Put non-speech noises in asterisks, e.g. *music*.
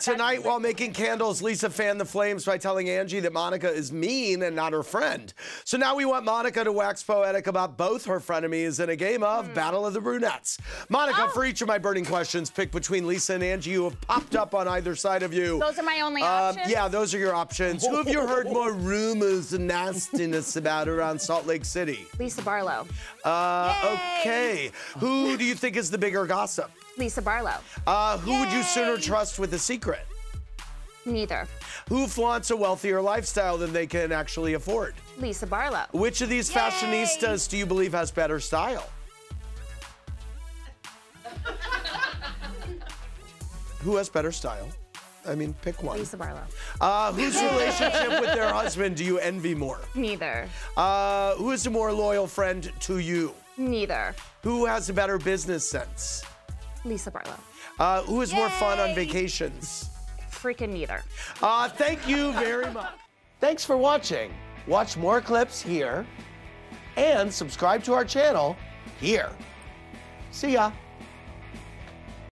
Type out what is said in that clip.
Tonight, while making candles, Lisa fanned the flames by telling Angie that Monica is mean and not her friend. So now we want Monica to wax poetic about both her frenemies in a game of Battle of the Brunettes. Monica, for each of my burning questions, pick between Lisa and Angie who have popped up on either side of you. Those are my only Um, options? yeah, those are your options. Who have you heard *laughs* more rumors and nastiness about around Salt Lake City? Lisa Barlow. Uh, okay. Who do you think is the bigger gossip? Lisa Barlow. Uh, who would you sooner trust with a secret? Neither. Who flaunts a wealthier lifestyle than they can actually afford? Lisa Barlow. Which of these Yay. fashionistas do you believe has better style? *laughs* Who has better style? I mean, pick one. Lisa Barlow. Uh, whose relationship with their *laughs* husband do you envy more? Neither. Uh, who is a more loyal friend to you? Neither. Who has a better business sense? Lisa Barlow. Uh, who is more fun on vacations? Freaking neither. Uh, thank you very much. Thanks for watching. Watch more clips here and subscribe to our channel here. See ya.